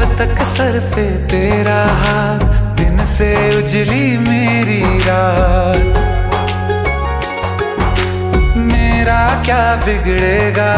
तक सर पे तेरा हाथ दिन से उजली मेरी रात। मेरा क्या बिगड़ेगा?